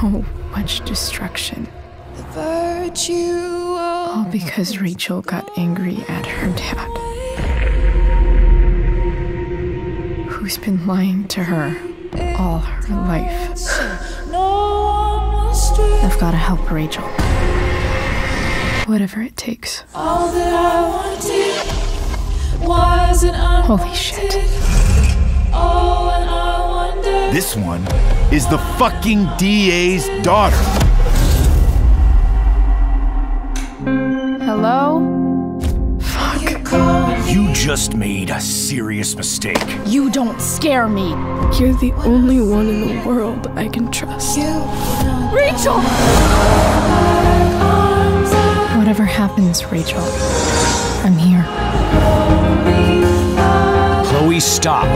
so much destruction. The virtue All because Rachel got angry at her dad. Who's been lying to her all her life. I've got to help Rachel. Whatever it takes. Holy shit. This one is the fucking DA's daughter. Hello? Fuck. You just made a serious mistake. You don't scare me. You're the only one in the world I can trust. Rachel! Whatever happens, Rachel, I'm here. Chloe, stop.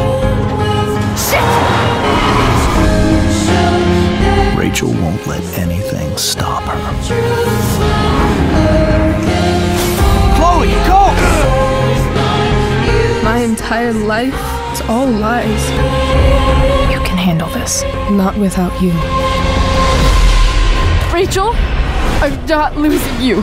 Rachel won't let anything stop her. Chloe, go! My entire life is all lies. You can handle this. Not without you. Rachel, I'm not losing you.